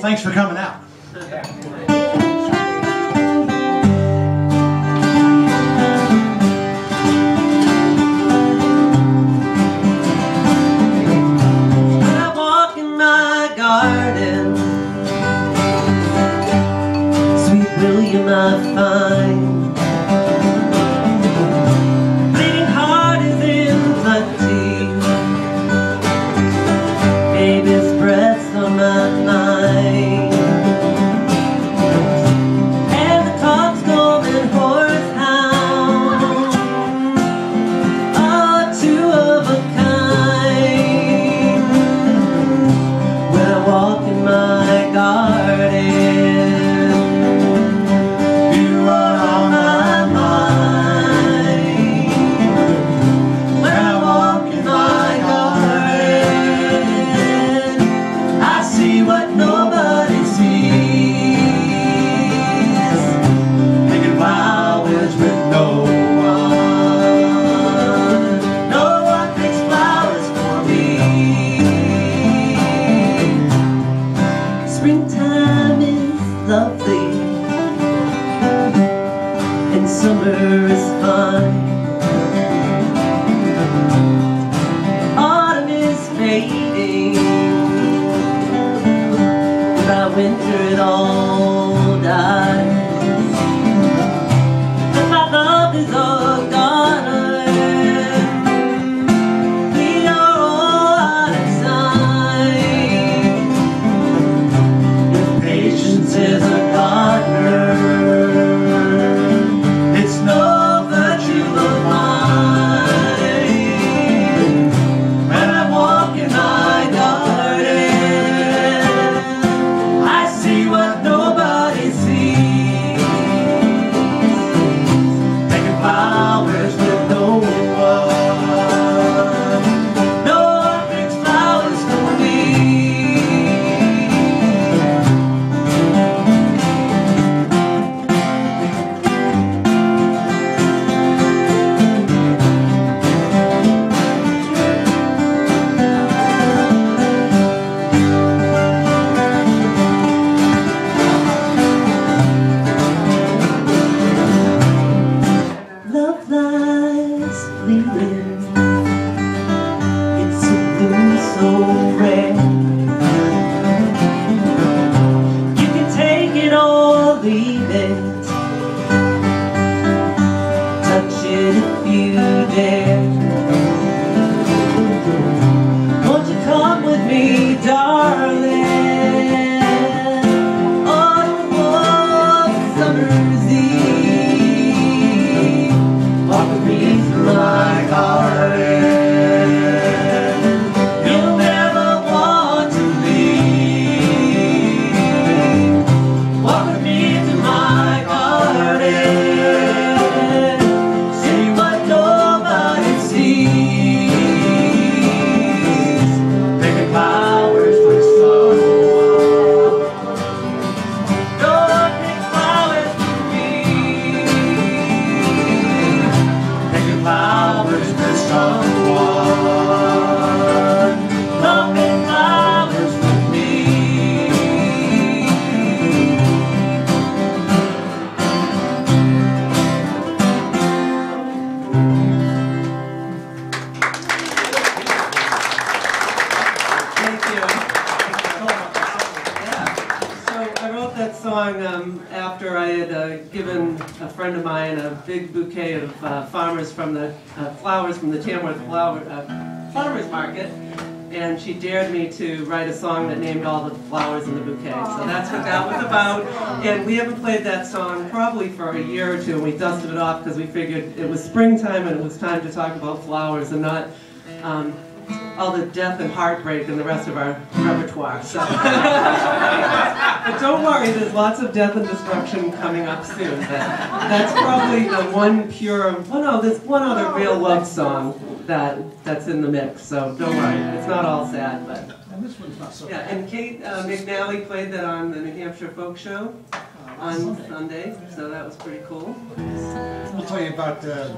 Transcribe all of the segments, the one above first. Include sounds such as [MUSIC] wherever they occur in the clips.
Thanks for coming out. William I find. From the uh, flowers from the Tamworth Flower uh, Farmers Market, and she dared me to write a song that named all the flowers in the bouquet. So that's what that was about. And we haven't played that song probably for a year or two, and we dusted it off because we figured it was springtime and it was time to talk about flowers and not. Um, all the death and heartbreak in the rest of our repertoire. So. [LAUGHS] but don't worry, there's lots of death and destruction coming up soon. But that's probably the one pure. Well, no, there's one other real love song that that's in the mix. So don't worry, it's not all sad. But And this one's not so yeah, and Kate uh, McNally played that on the New Hampshire Folk Show on Sunday, so that was pretty cool. I'll tell you about uh,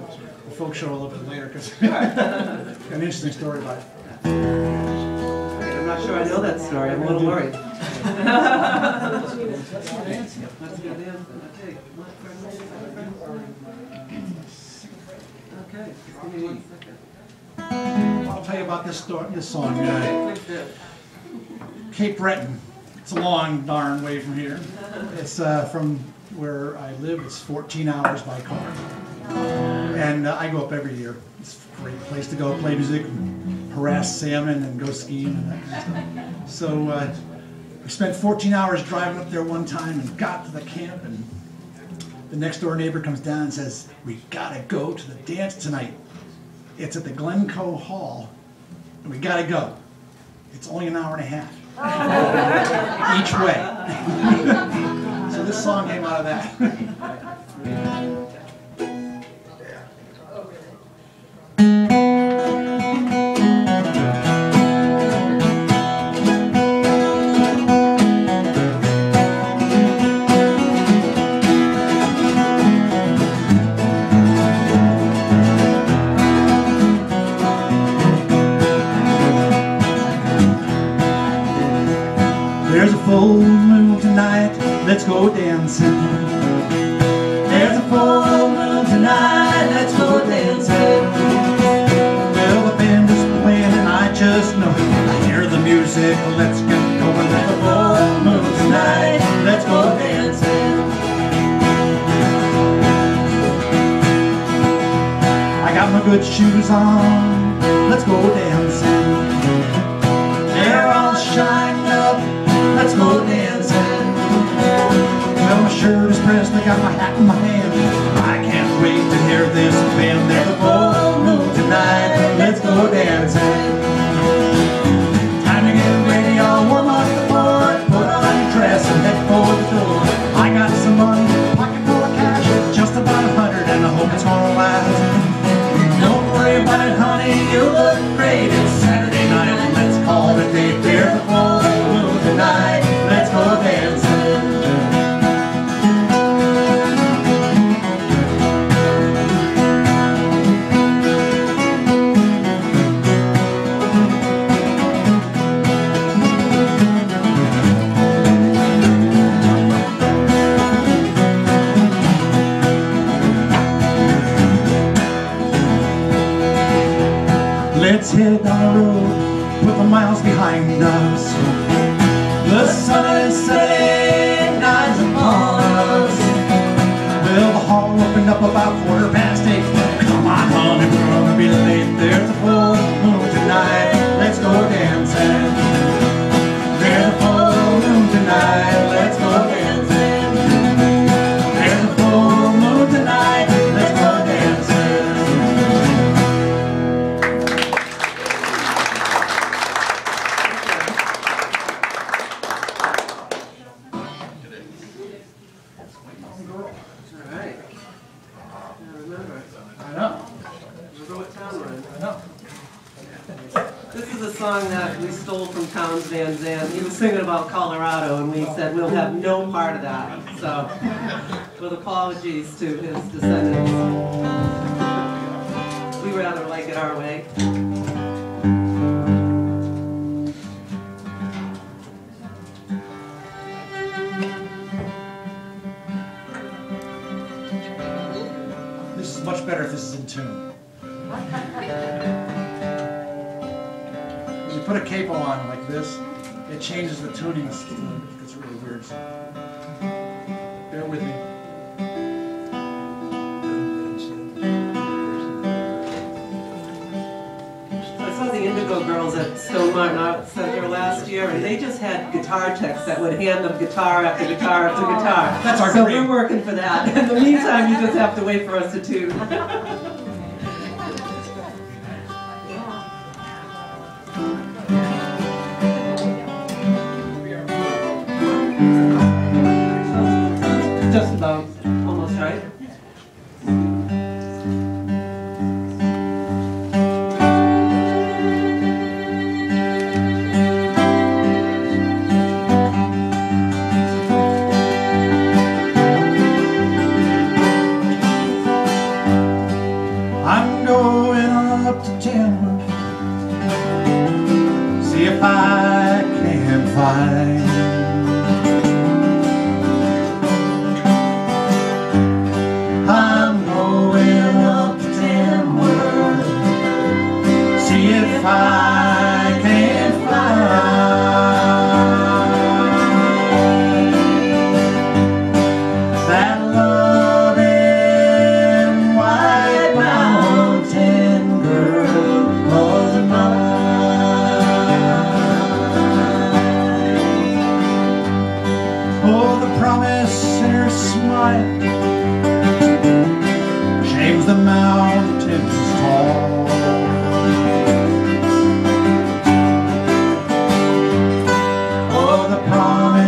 the folk show a little bit later because [LAUGHS] an interesting story about it. I'm not sure I know that story, I'm a little worried. Let's go dance, okay. Okay, give me one second. I'll tell you about this story, this song. Uh, Cape Breton. It's a long darn way from here. It's uh, from where I live. It's 14 hours by car, and uh, I go up every year. It's a great place to go, play music, harass salmon, and go skiing and that kind of stuff. So uh, spent 14 hours driving up there one time and got to the camp, and the next door neighbor comes down and says, "We gotta go to the dance tonight. It's at the Glencoe Hall, and we gotta go. It's only an hour and a half." [LAUGHS] each way. [LAUGHS] so this song came out of that. [LAUGHS] good shoes on, let's go dancing. They're all shined up, let's go dancing. Well, my shirt is pressed, I got my hat in my hand. I can't wait to hear this band. There's a full moon tonight, let's go dancing. Time to get ready, I'll warm up the floor. Put on your dress and head for the door. I got some money, pocket full of cash, just about a hundred, and I hope it's gonna last.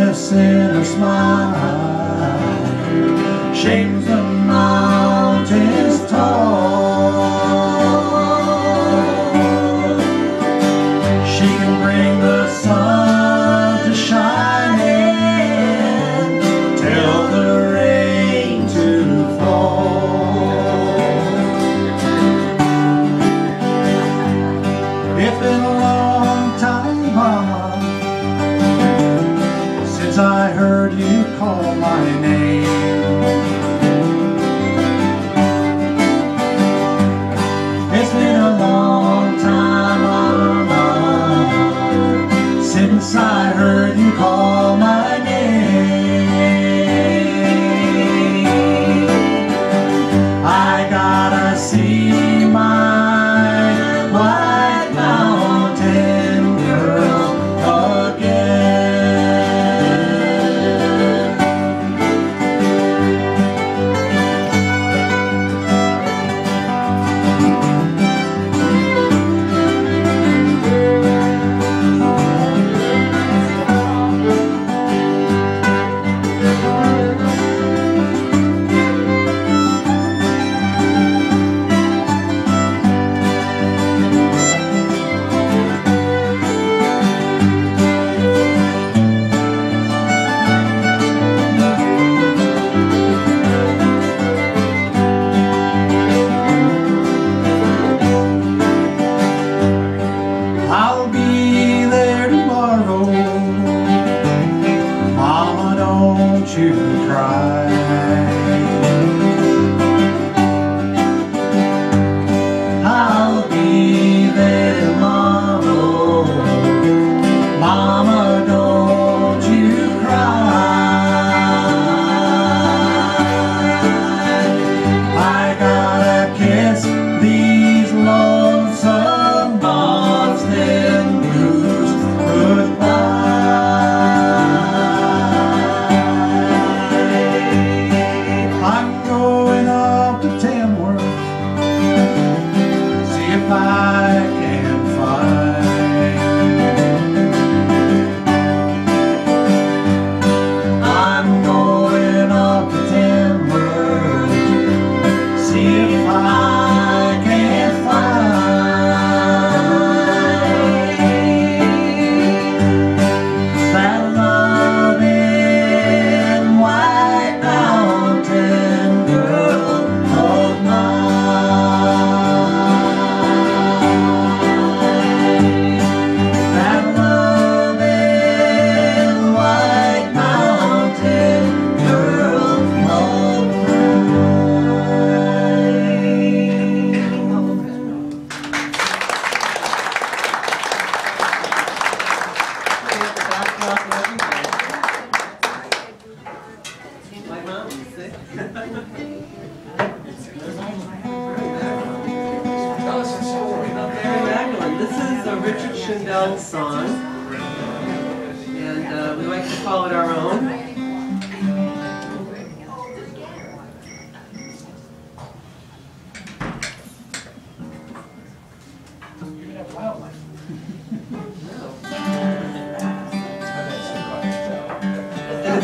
the sinner smile. Shames the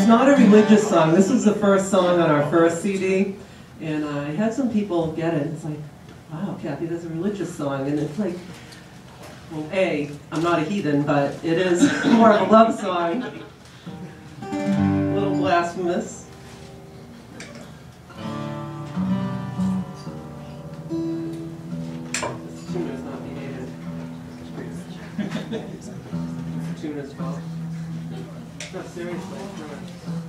it's not a religious song. This was the first song on our first CD, and I had some people get it. It's like, wow, Kathy, that's a religious song. And it's like, well, A, I'm not a heathen, but it is more of a love song. A little blasphemous. This tune is not behaving. [LAUGHS] This tune is false. Seriously.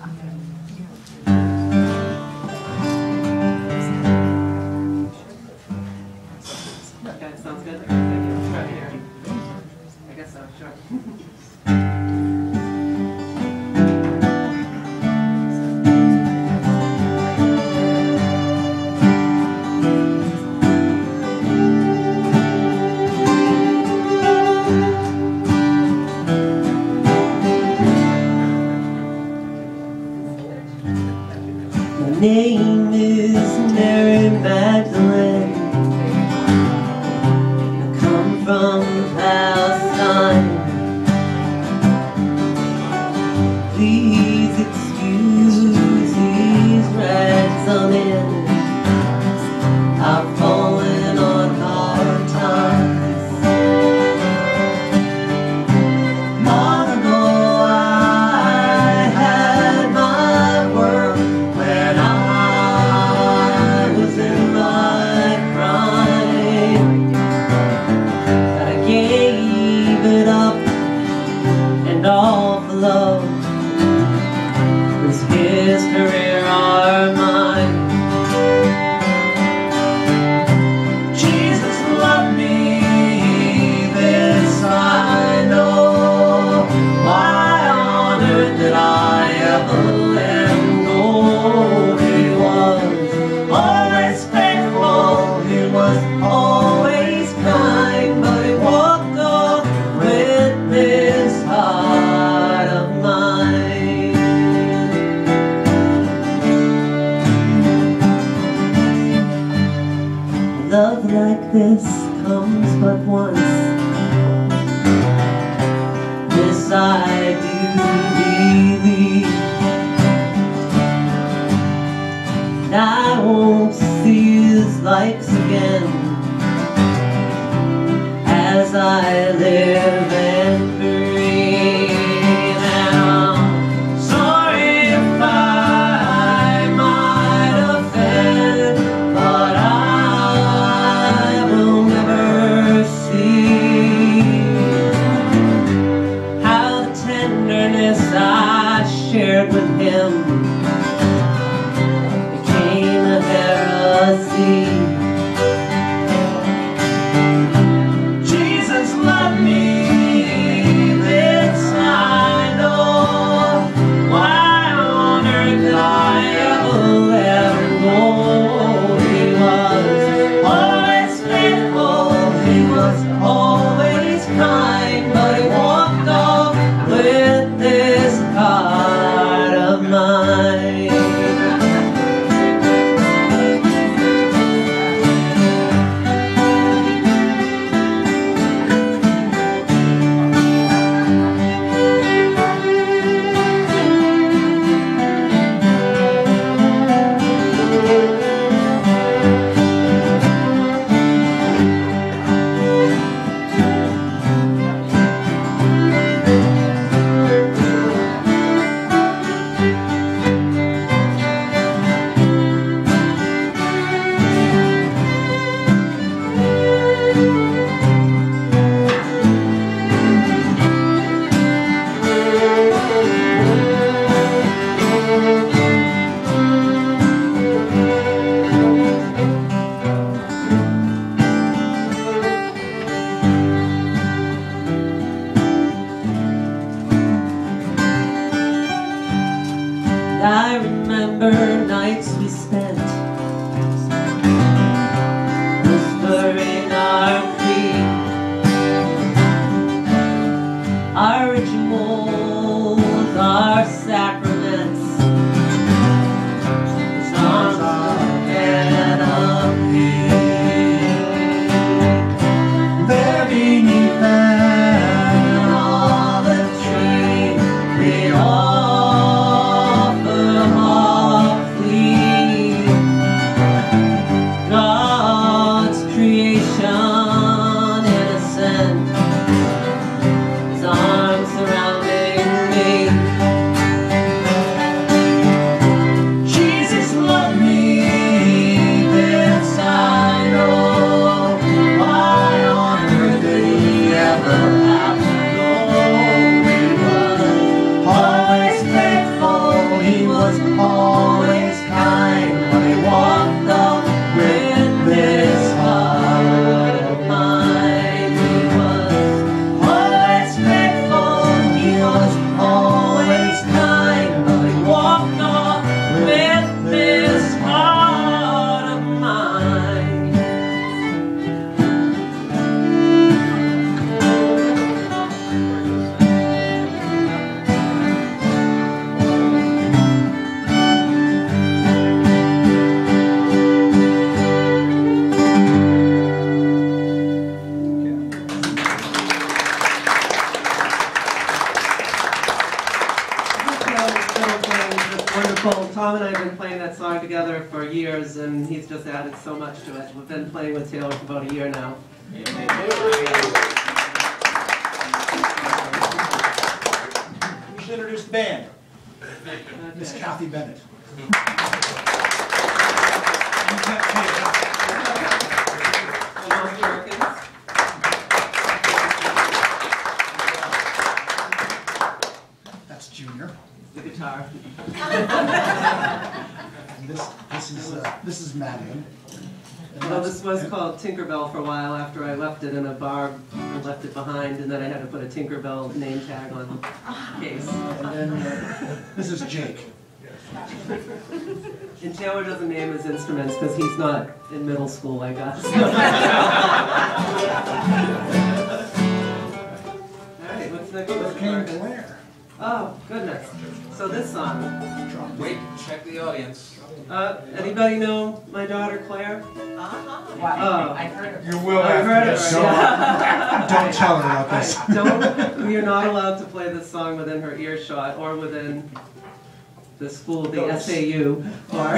His instruments because he's not in middle school, like us. All right, [LAUGHS] what's next? Mr. Hurricane Perkins? Claire. Oh, goodness. So this song. Wait, check the audience. Uh, anybody know my daughter Claire? Uh-huh. Wow, I heard of You will I've heard of Don't, her. yeah. [LAUGHS] don't tell her about this. Alright, [LAUGHS] Don't, we are not allowed to play this song within her earshot or within the school, the Goats. SAU, or,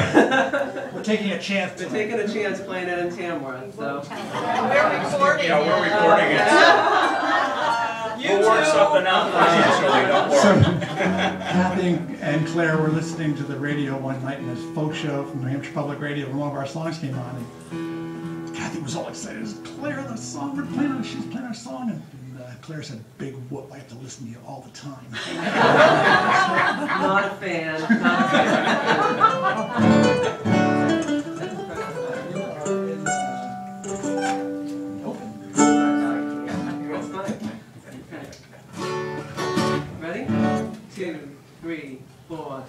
We're taking a chance they're tonight. taking a chance playing it in Tamworth, so. We're recording. Yeah, we're recording it. [LAUGHS] We'll work something out financially, don't So, worry. Kathy and Claire were listening to the radio one night in this folk show from New Hampshire Public Radio, and one of our songs came on, and Kathy was all excited. It's Claire, the song we're playing, on- she's playing our song, and and, Claire said, "Big whoop, I have to listen to you all the time." Not a fan, not a fan. Ready? Two, three, four.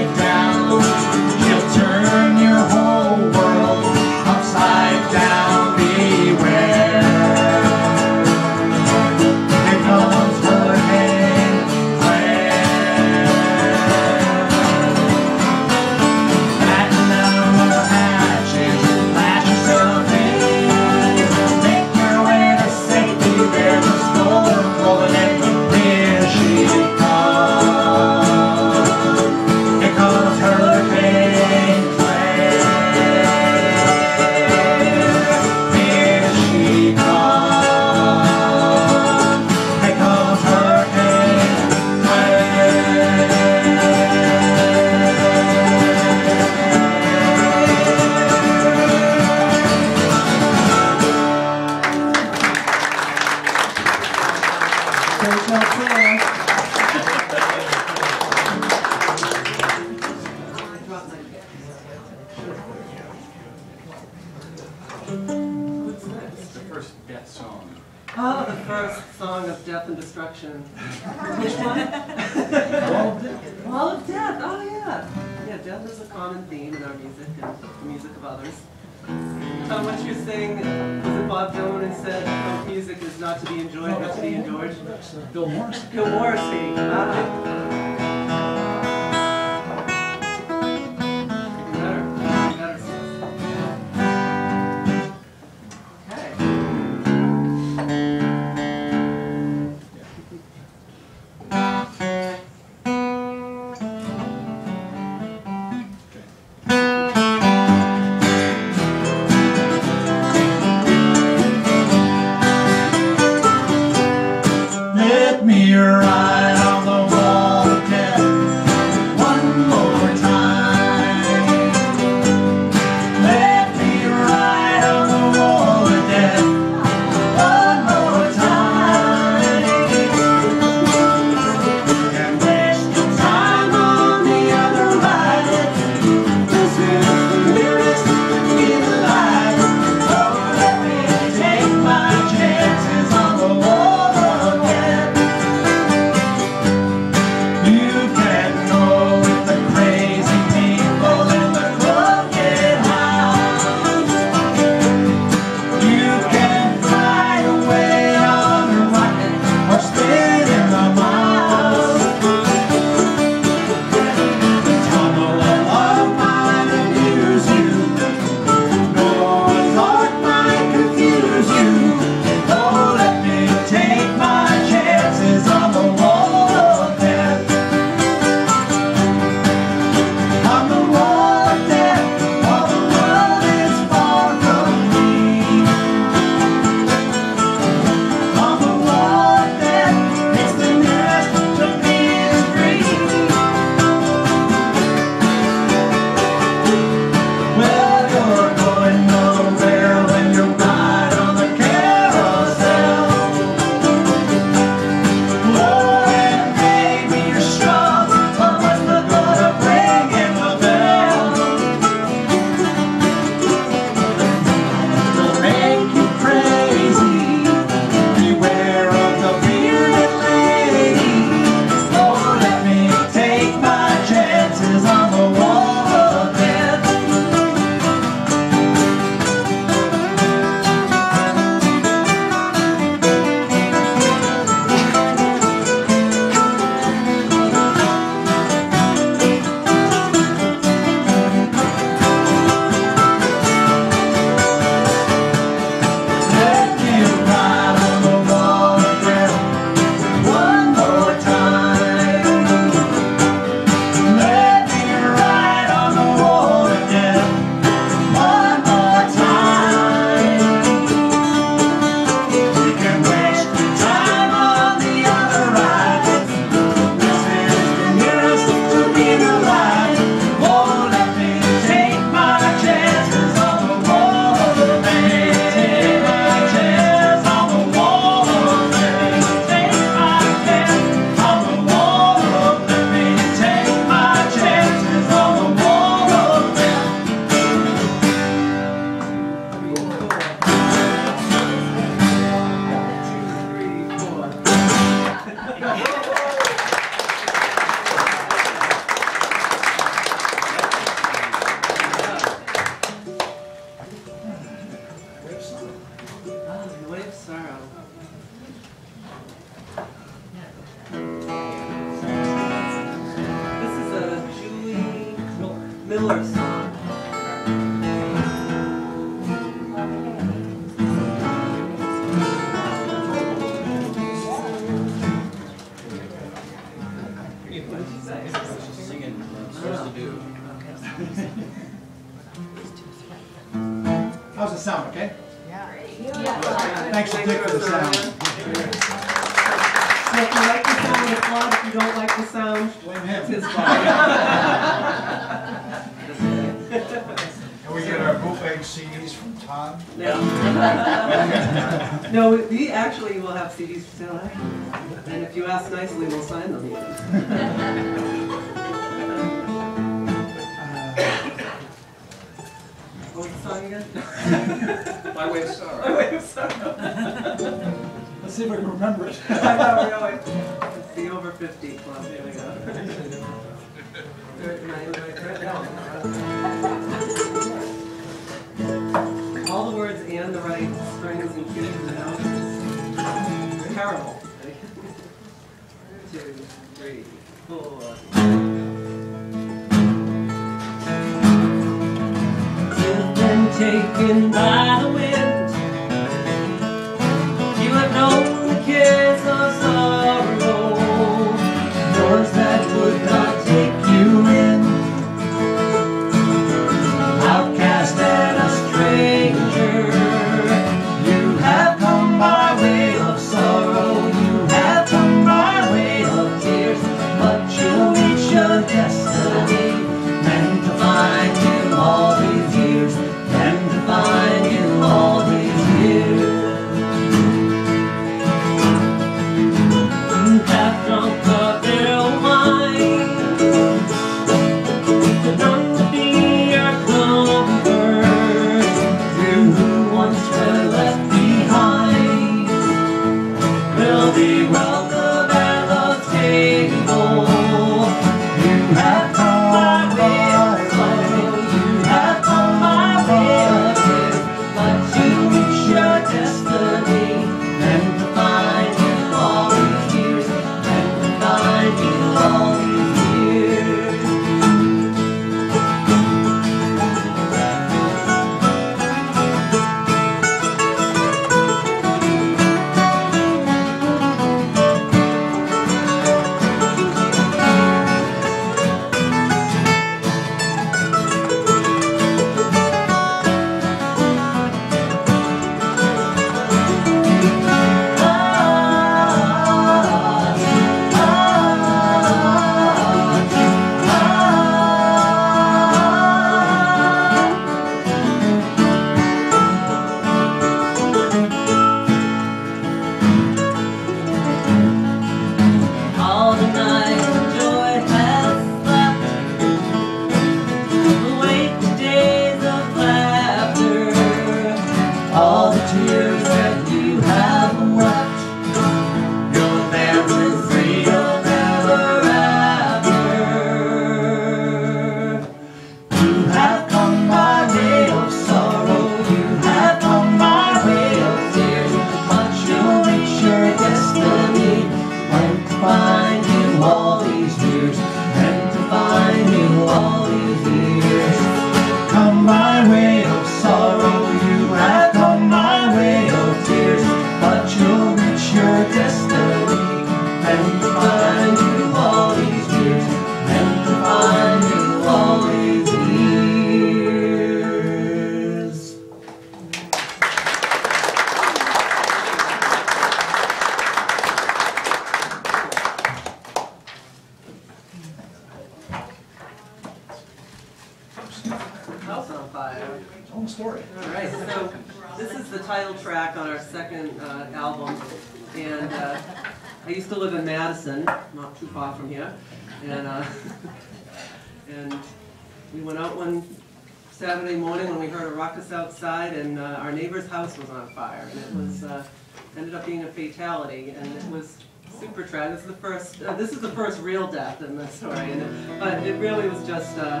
in the story. But it really was just uh,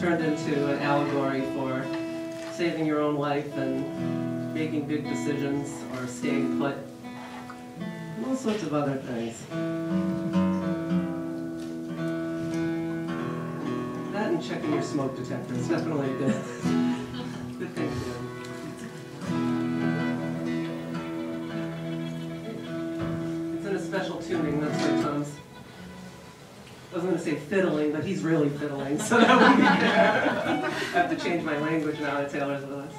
turned into an allegory for saving your own life and making big decisions or staying put. All sorts of other things. That and checking your smoke detector is definitely a good, good thing to do. special tuning. That's I was going to say fiddling, but he's really fiddling, so that would be [LAUGHS] I have to change my language now to Taylor's Lewis.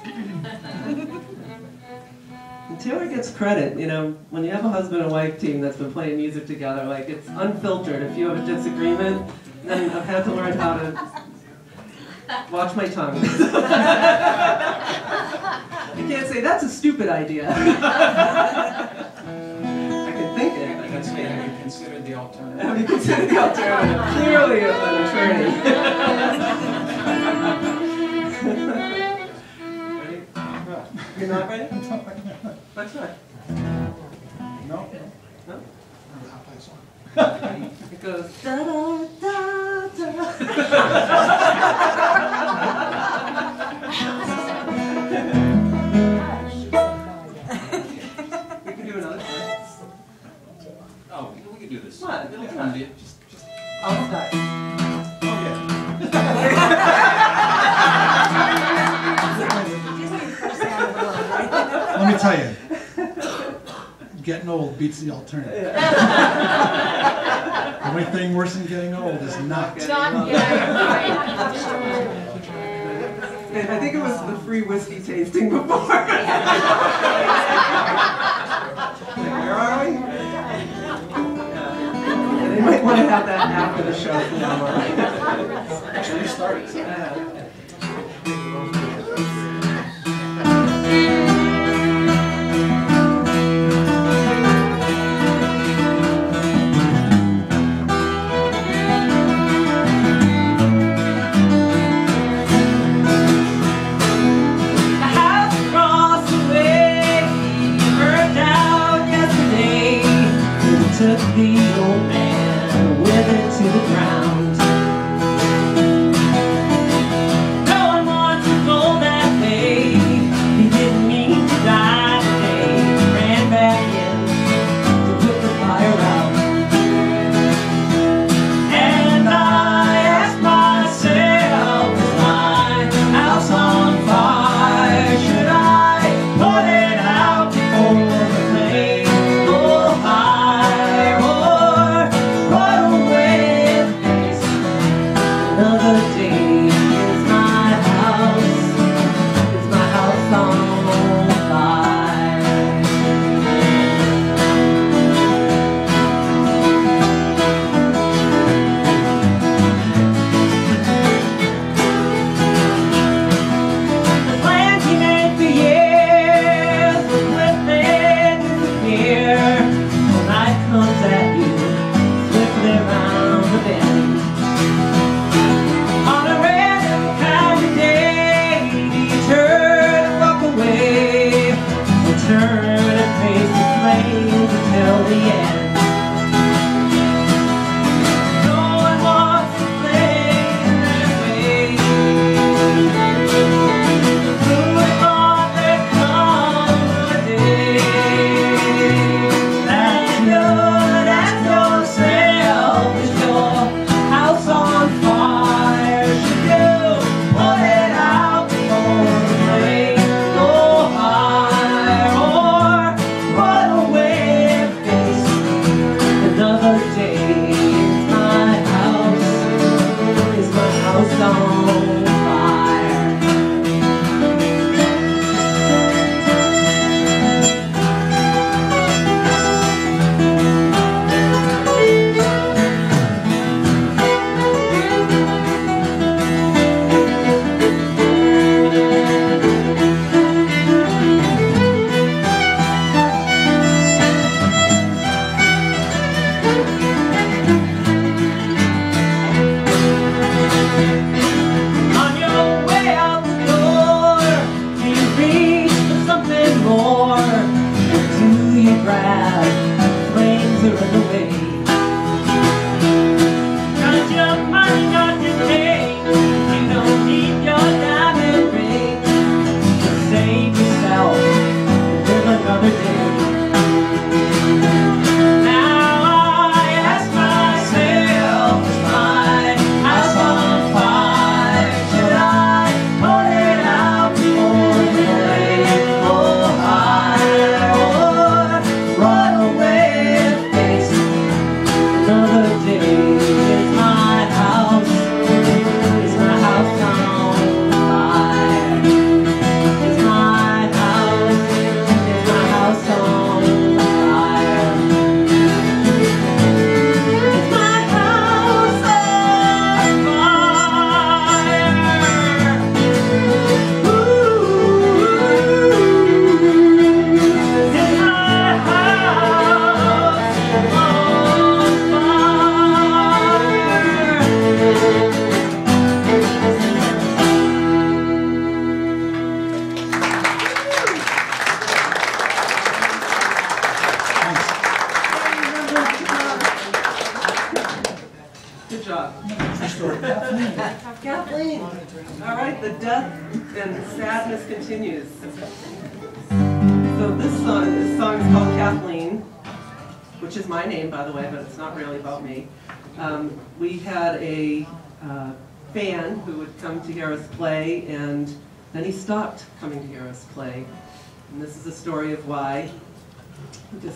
and Taylor gets credit, you know, when you have a husband and wife team that's been playing music together, like, it's unfiltered. If you have a disagreement, then I've had to learn how to watch my tongue. [LAUGHS] I can't say, that's a stupid idea. [LAUGHS] considered the alternative. Have you considered the alternative? [LAUGHS] Clearly an attorney. ready? You're not ready? What's that? No. No? no. it goes da da da da. [LAUGHS] [LAUGHS] can do this. What? Yeah. Just, just. I. Oh yeah. [LAUGHS] Let me tell you, getting old beats the alternative. [LAUGHS] The only thing worse than getting old is not. John, And I think it was the free whiskey tasting before. [LAUGHS] [LAUGHS] You might want to have that after the show. Actually, you started. So.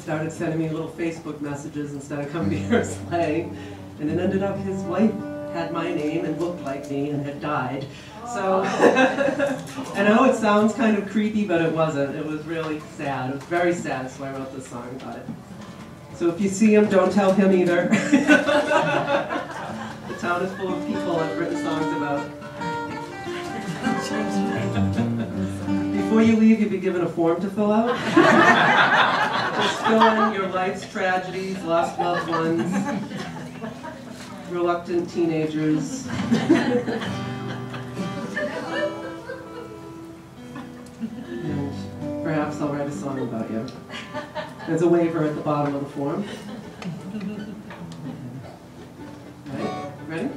Started sending me little Facebook messages instead of coming to hear us play. And it ended up his wife had my name and looked like me and had died. So [LAUGHS] I know it sounds kind of creepy, but it wasn't. It was really sad. It was very sad, so I wrote this song about it. So if you see him, don't tell him either. [LAUGHS] the town is full of people I've written songs about. Before you leave, you'll be given a form to fill out. [LAUGHS] Your life's tragedies, lost loved ones, reluctant teenagers. and perhaps I'll write a song about you. There's a waiver at the bottom of the form. Right? Ready?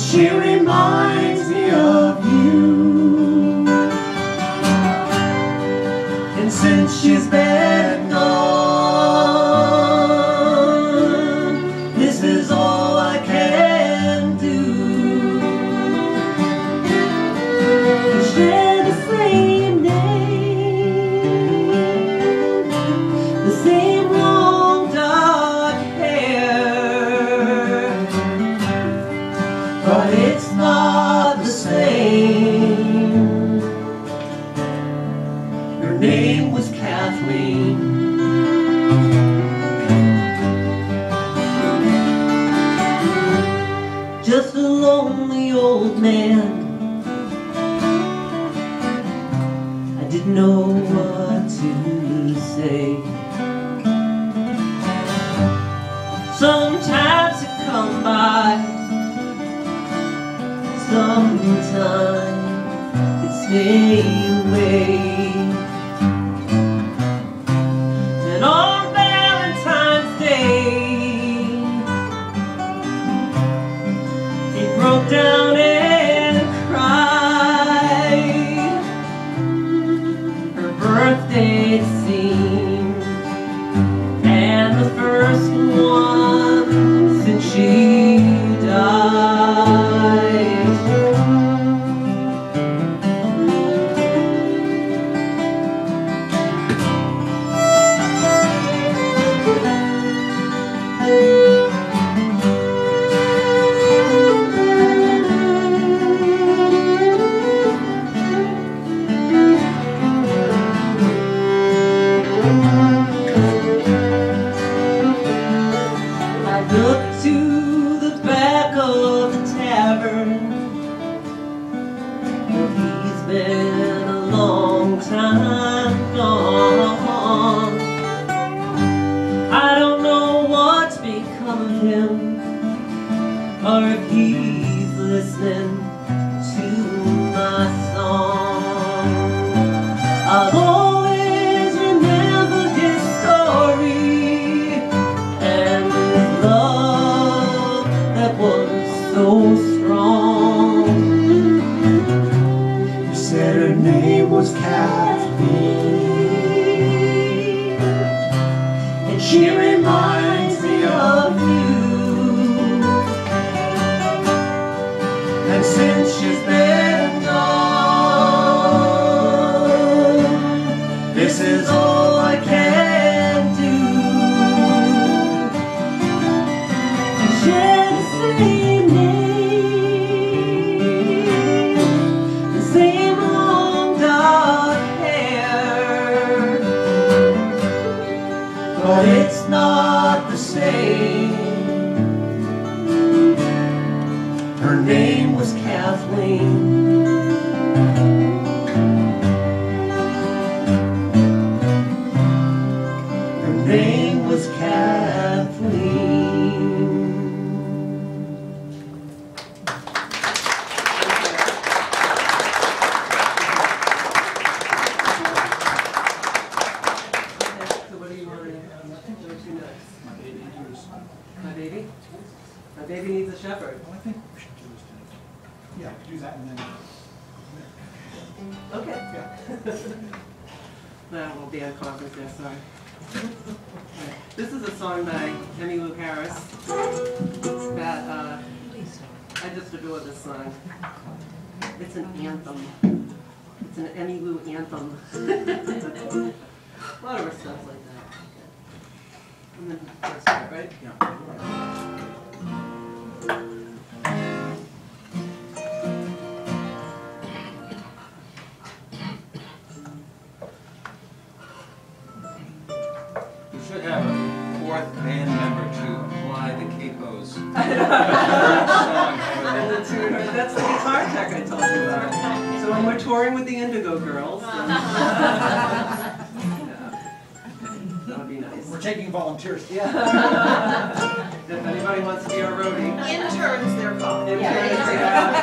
She reminds me of you. And since she's been effort. Well, I think we should do is do, yeah, do that and then. Yeah. Okay. Yeah. that will be a conference there, sorry. This is a song by Emmylou Harris that uh, I just adore this song. It's an anthem. It's an Emmylou anthem. a lot of her stuff like that. And then right? Yeah. volunteers. [LAUGHS] Yeah. if anybody wants to be our roadie. Interns, they're called. Interns, yeah.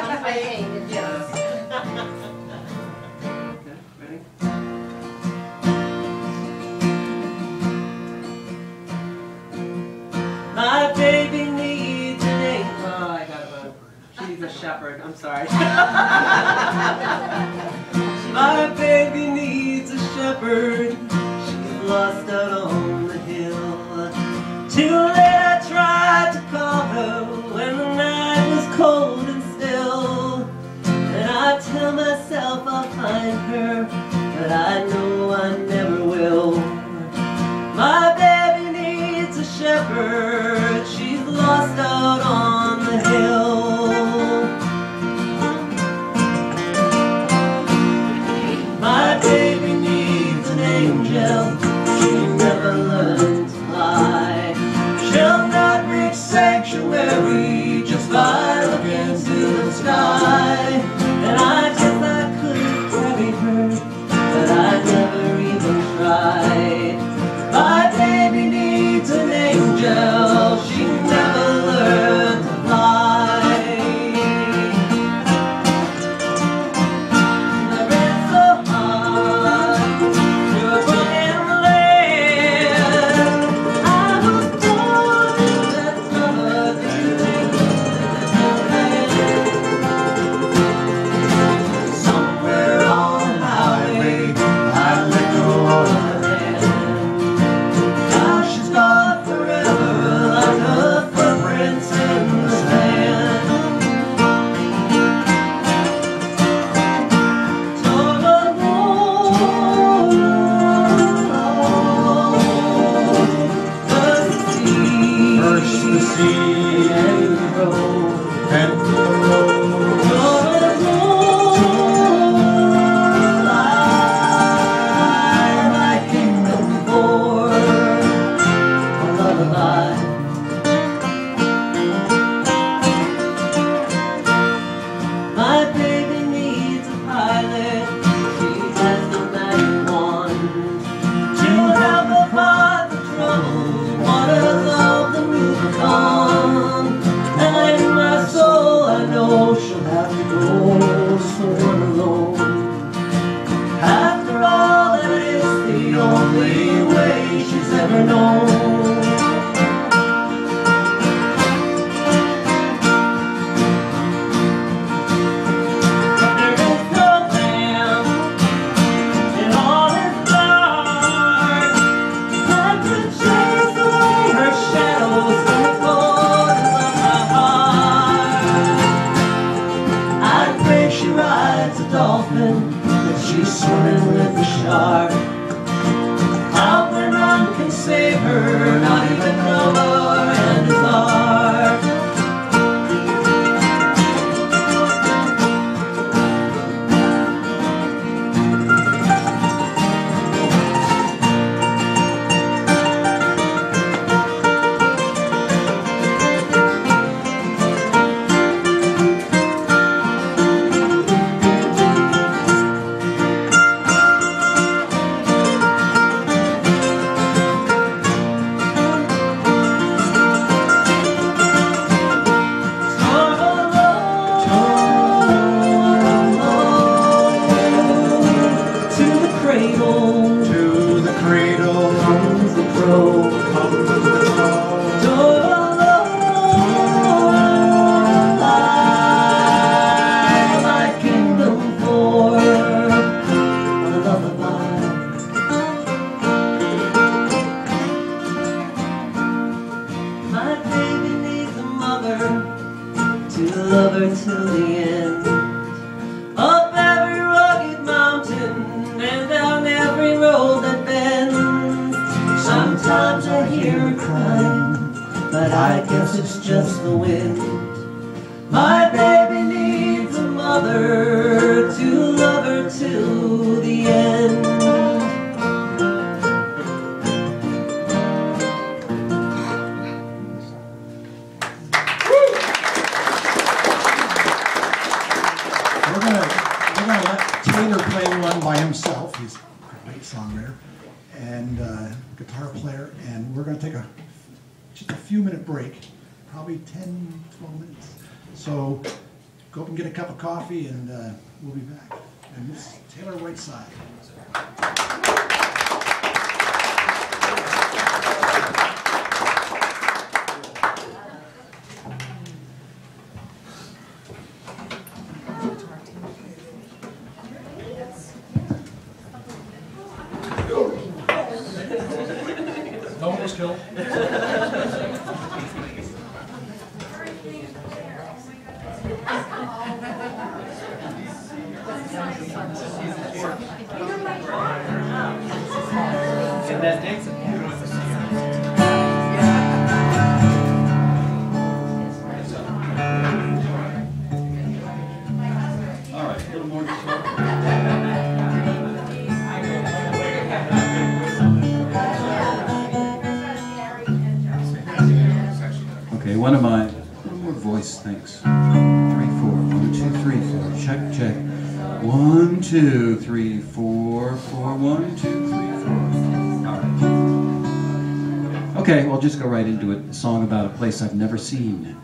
four, one, two, three, four. All right. Okay, well, just go right into it. A song about a place I've never seen.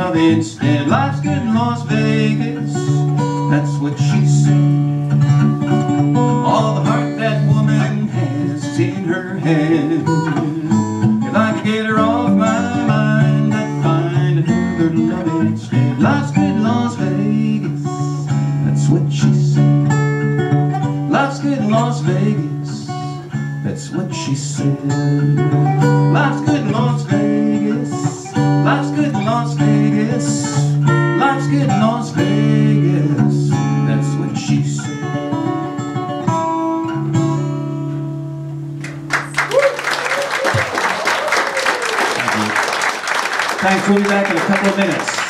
Love instead Life's good in Las Vegas. That's what she said. All the heart that woman has is in her head. If I could get her off my mind I'd find another love instead Life's good in Las Vegas. That's what she said. Life's good in Las Vegas. That's what she said we'll be back in a couple of minutes.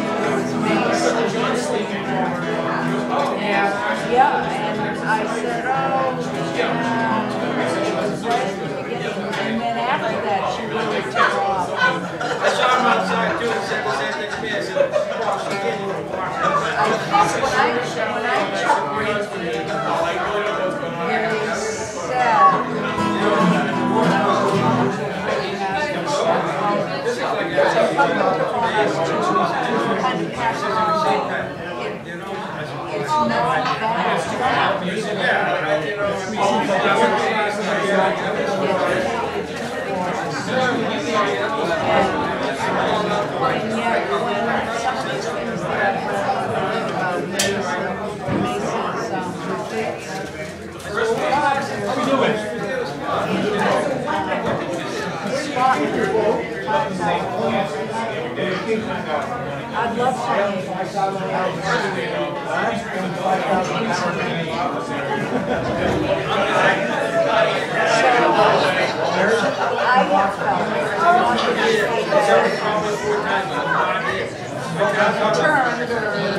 And yeah, and I said, oh, yeah. I'd love to. I have felt. Turned or.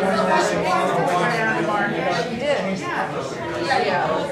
You did. Yeah. Yeah.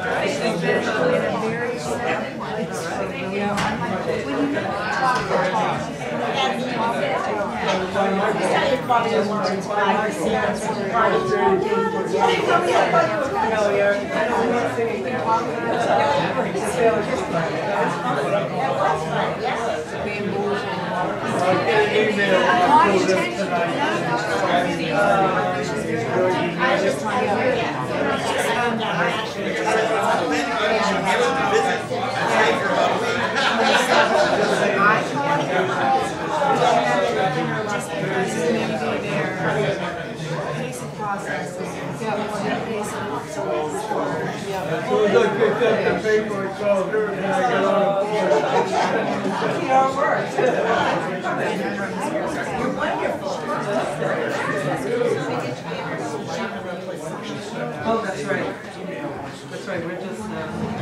when you talk to talk. My Oh, that's right. That's right, we're just, uh,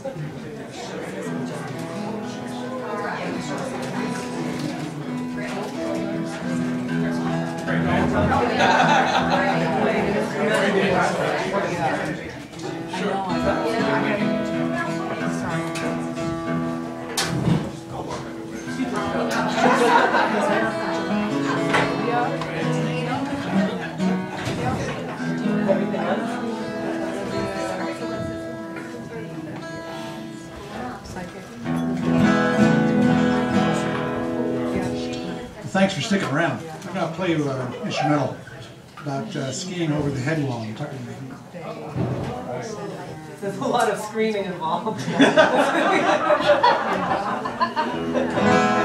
Thanks for sticking around. I'm gonna play you an instrumental about uh, skiing over the headwall. there's a lot of screaming involved. [LAUGHS]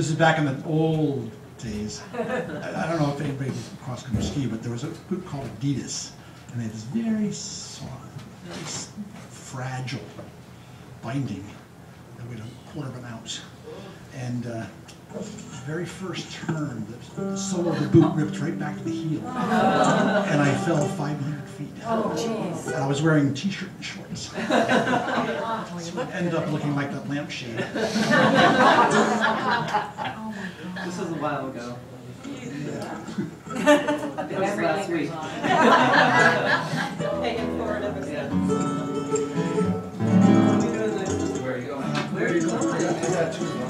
This is back in the old days. I I don't know if anybody did cross-country ski, but there was a group called Adidas, and they had this very soft, very fragile binding that weighed a quarter of an ounce. And uh, very first turn, the- the sole of the boot ripped right back to the heel. And I fell 500 feet. Oh, jeez. And I was wearing t-shirt and shorts. [LAUGHS] [LAUGHS] So I ended up looking like that lampshade. [LAUGHS] This was a while ago. It was last week. Paying for it ever since. Where are you going? Where are you going?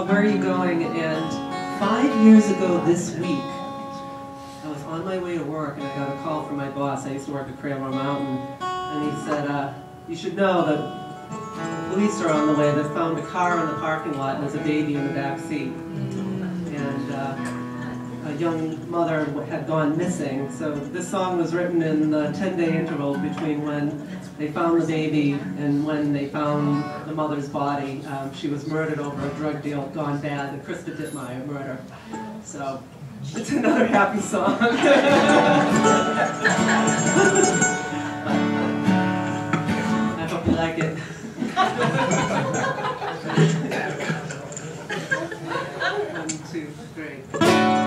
Called Where Are You Going? And five years ago this week, I was on my way to work and I got a call from my boss. I used to work at Cranmore Mountain. And he said, uh, you should know that the police are on the way. They found a car in the parking lot and there's a baby in the back seat. And uh, a young mother had gone missing. So this song was written in the 10-day interval between when they found the baby and when they found the mother's body. Um, she was murdered over a drug deal gone bad, the Krista Dittmeyer murder. So it's another happy song. [LAUGHS] I hope you like it. [LAUGHS] One, two, three.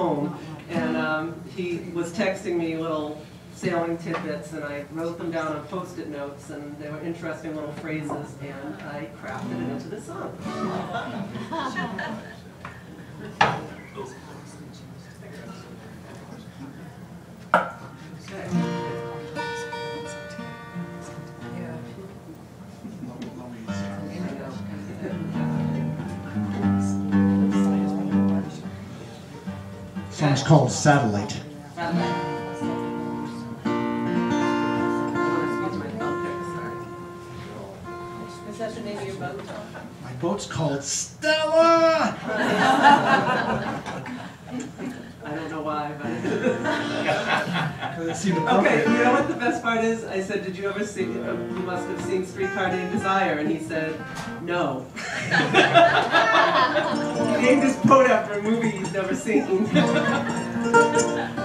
home. And um, he was texting me little sailing tidbits, and I wrote them down on post-it notes, and they were interesting little phrases, and I crafted it into this song. [LAUGHS] track's called Satellite. My boat's called Stella! [LAUGHS] I don't know why, but... [LAUGHS] Okay, you know what? part is, I said, did you ever see, uh, you must have seen Streetcar Named Desire, and he said, no. [LAUGHS] he named his boat after a movie he's never seen. [LAUGHS]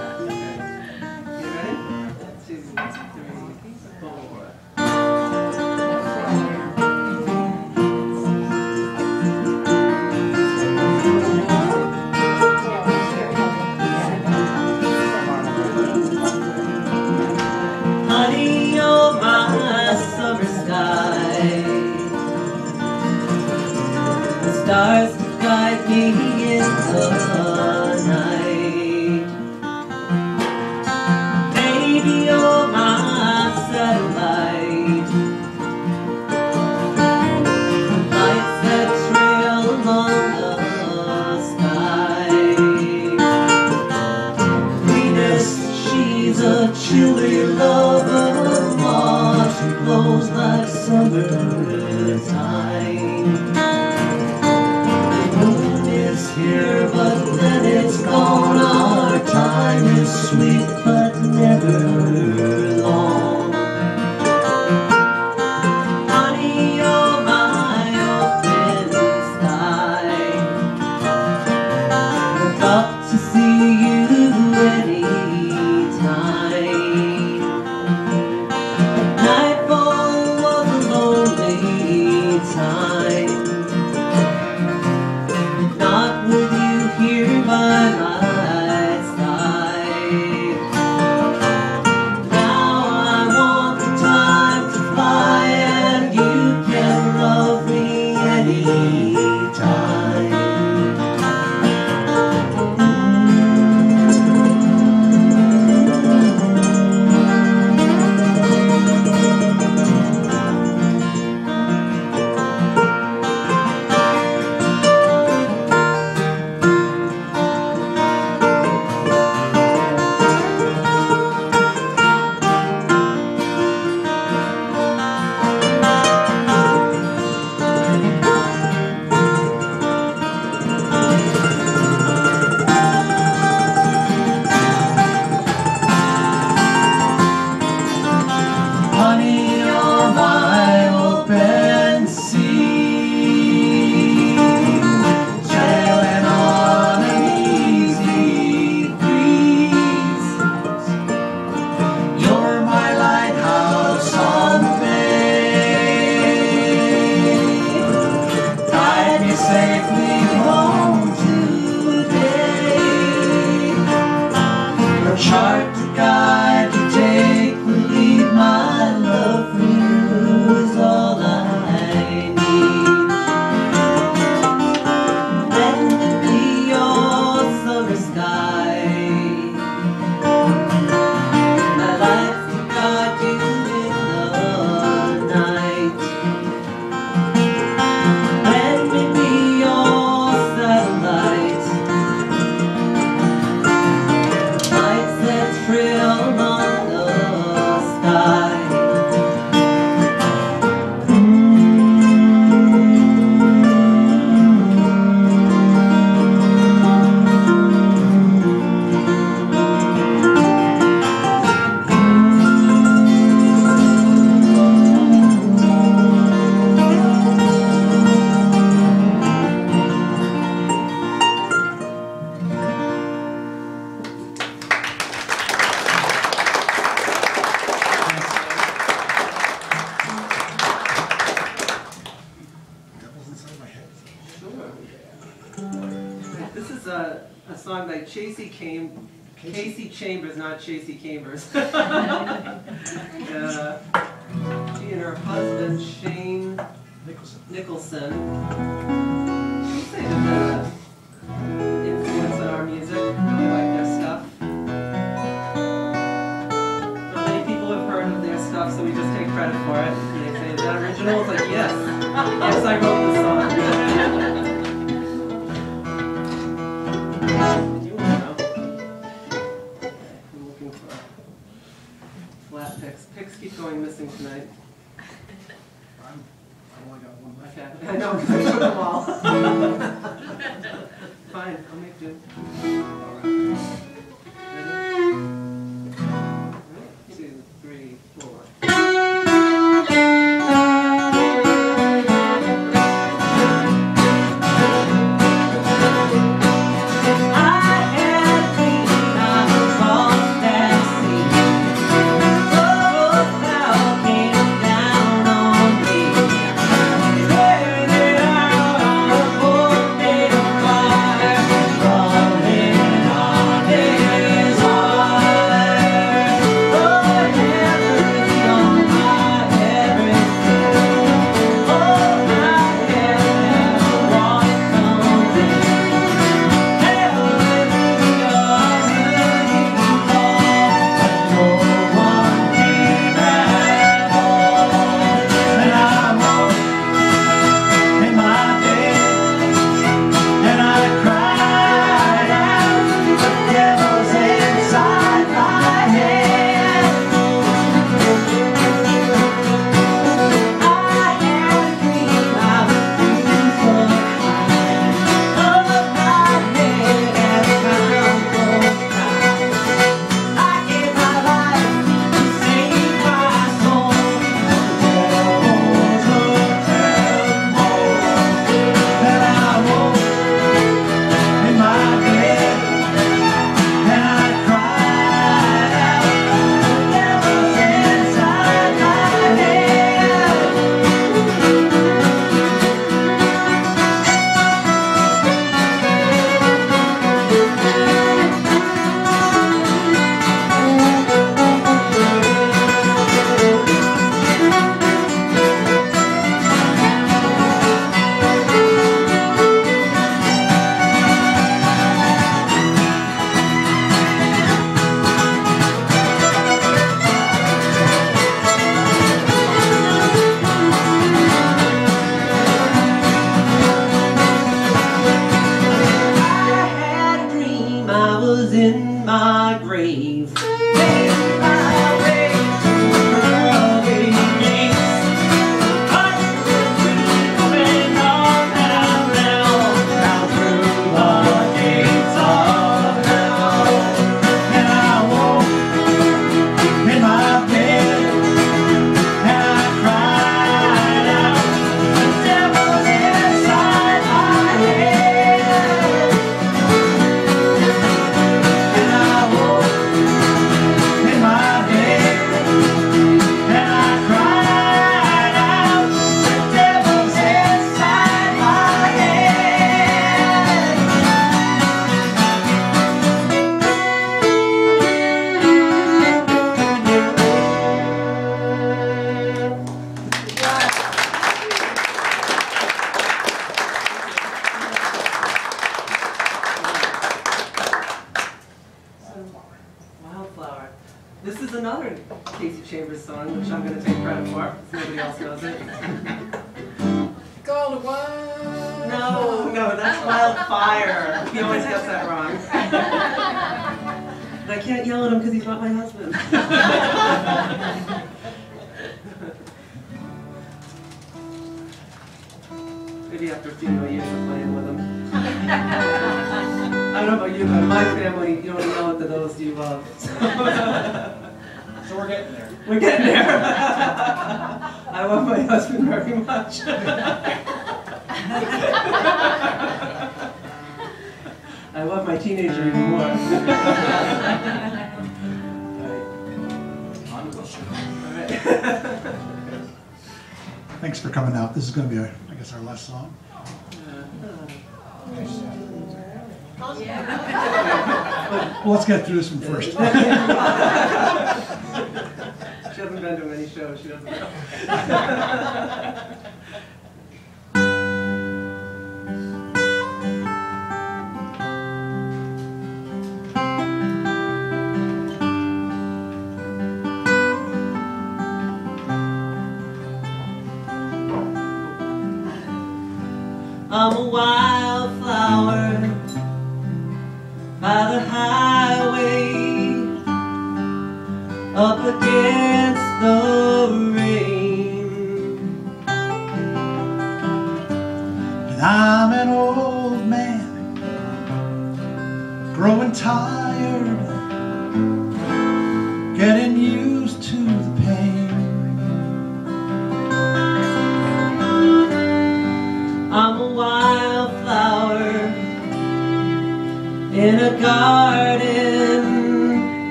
in a garden,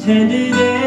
tended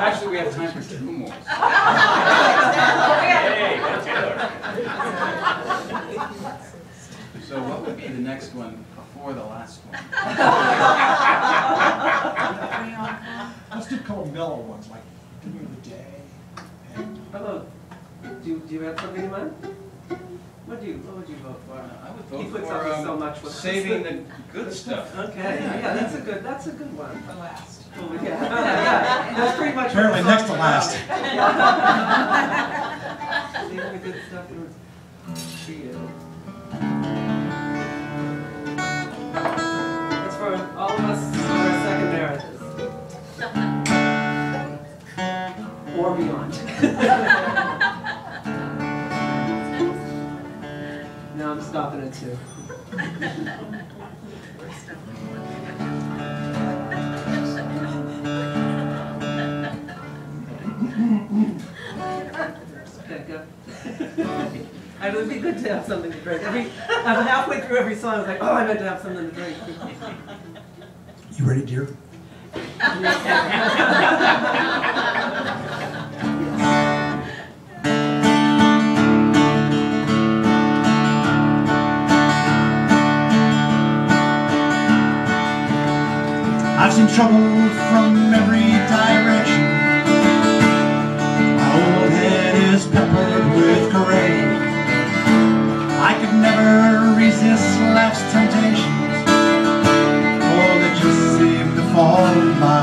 Actually, we have time for two more. [LAUGHS] Hey, that's. So what would be the next one before the last one? [LAUGHS] Let's do kind of mellow ones, like Give Me the Day. Hello. Do you, do you have something in mind? What do you, what would you vote for? I would He vote puts for up with so um, much with saving the good stuff. [LAUGHS] Okay, yeah, that's a good, that's a good one. For last. Oh, Yeah. [LAUGHS] That's pretty much. Apparently next to last. [LAUGHS] The good stuff for for. It's for all of us who are second marriages. Or beyond. [LAUGHS] No, I'm stopping I it would be good to have something to drink. Every, I'm halfway through every song, I was like, oh, I meant to have something to drink. You ready, dear? I've seen trouble from every direction. My old head is peppered parade I could never resist life's temptations. For they just seem to fall in my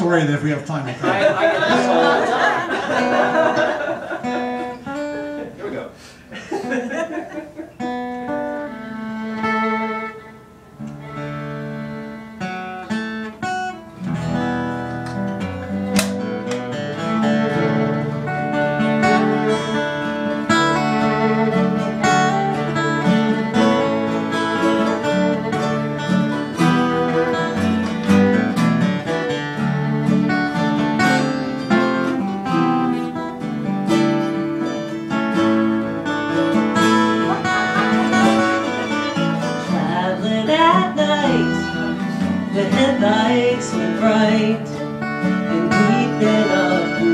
story that if we have time. lights were bright and we lit up